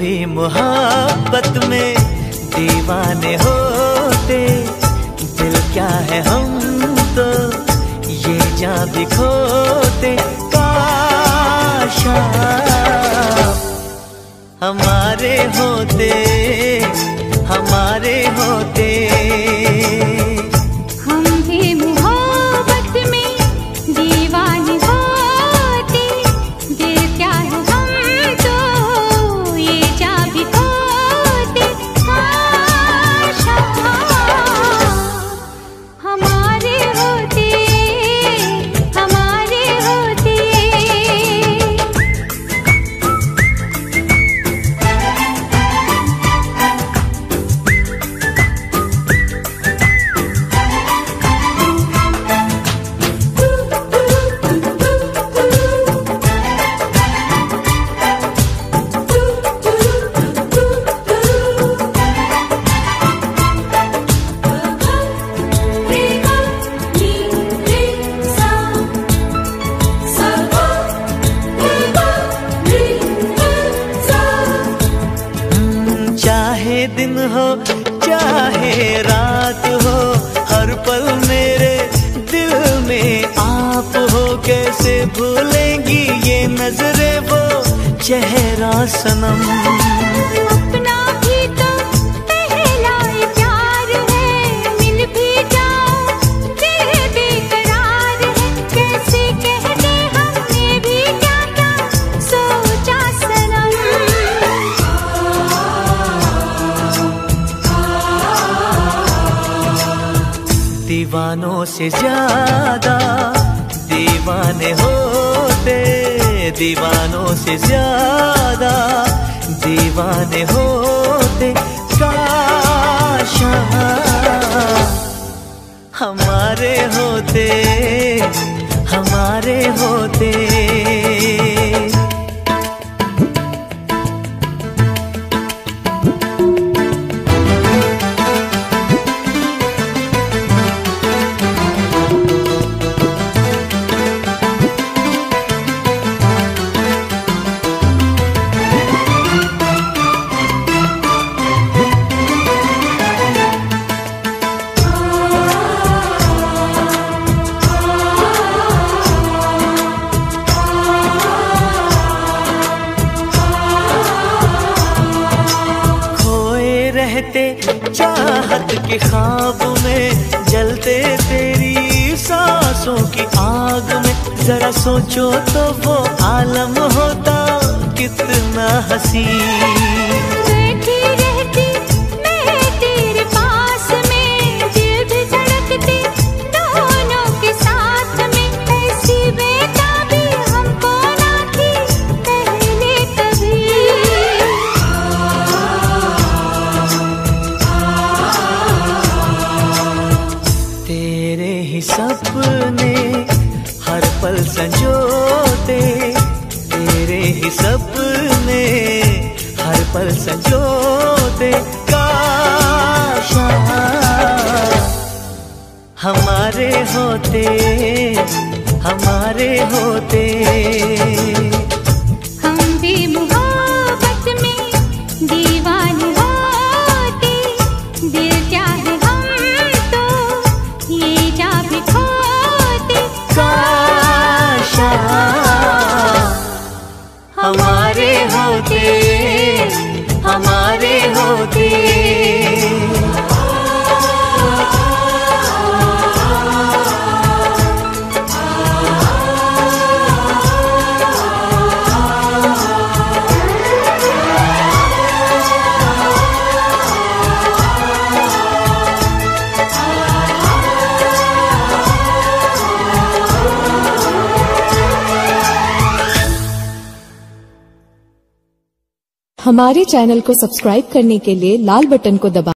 भी मोहब्बत में दीवाने होते, दिल क्या है हम तो ये जा भी खोते। काश, हमारे होते हमारे होते। पल मेरे दिल में आप हो कैसे भूलेंगी ये नजरे वो चेहरा सनम। दीवानों से ज़्यादा दीवाने होते दीवानों से ज़्यादा दीवाने होते। काश हमारे होते रहते, चाहत के खाब में जलते तेरी सांसों की आग में। जरा सोचो तो वो आलम होता, कितना हसी सपने हर पल संजोते काशा हमारे होते हमारे होते। हमारे चैनल को सब्सक्राइब करने के लिए लाल बटन को दबाएँ